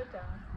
slow down.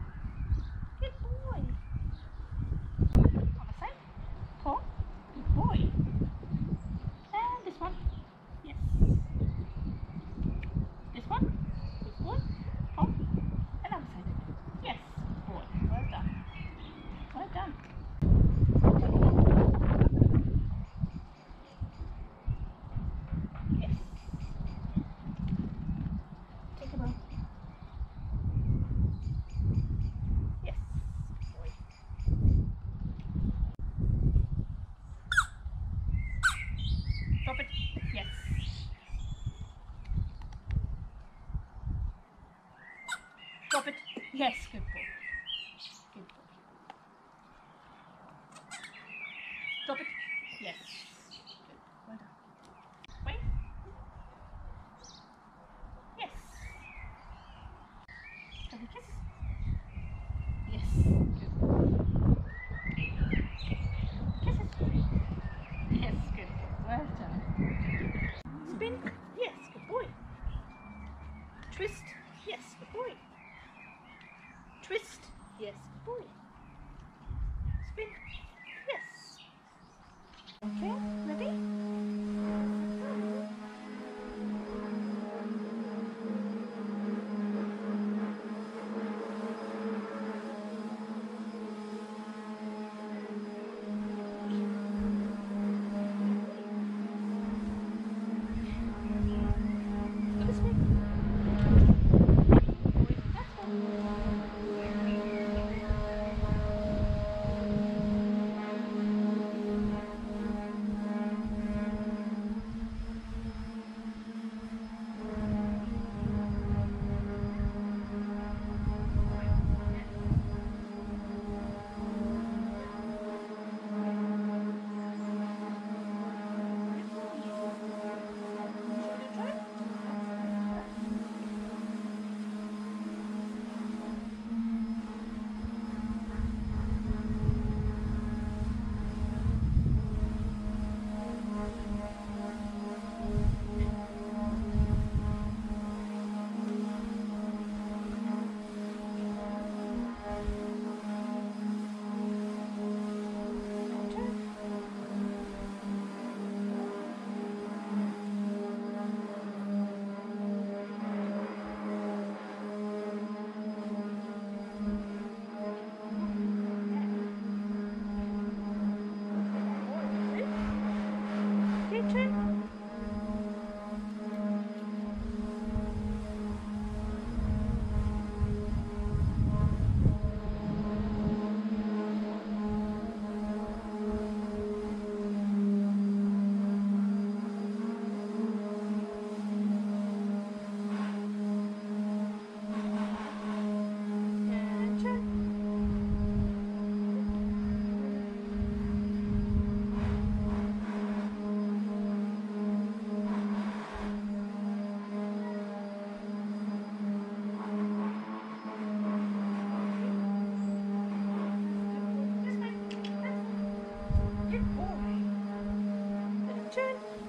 stop it. Yes, good boy.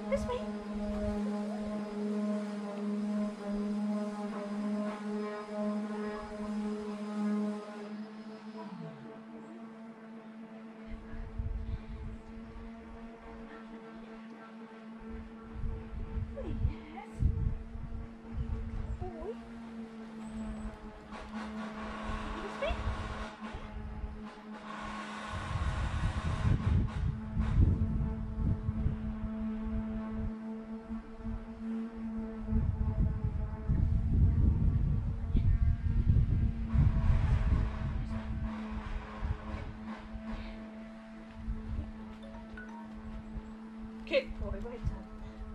This way. Kid boy, wait a minute.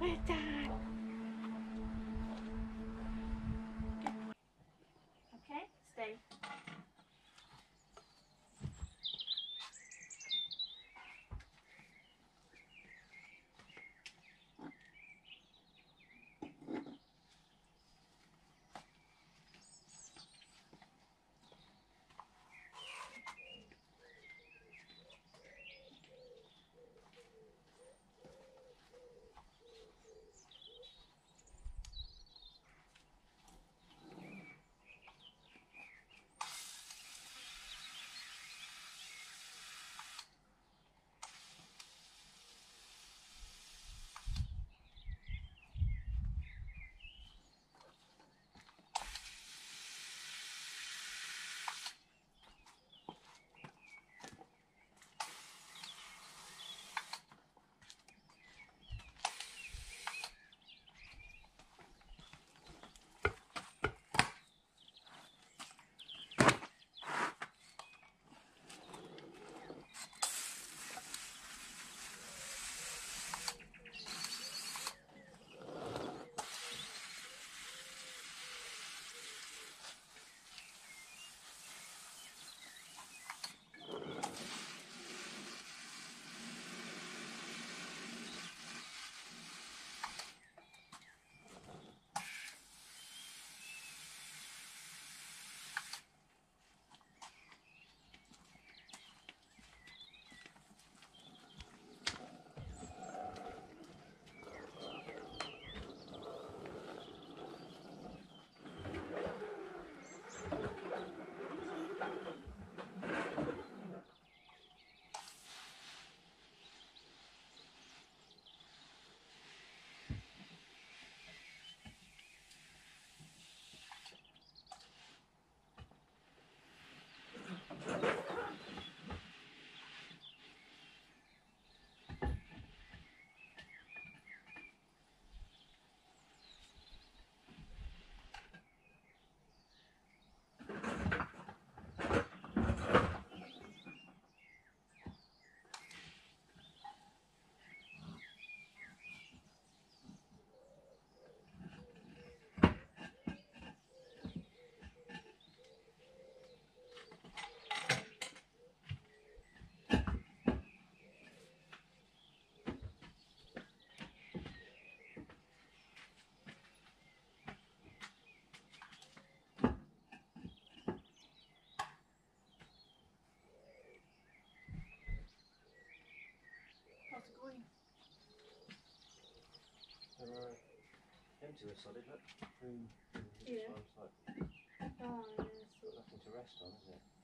Wait a minute. Empty the solid, look. Yeah. Oh. Got nothing to rest on, is it?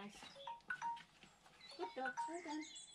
Guys. Good dog. Well done.